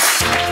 Peace.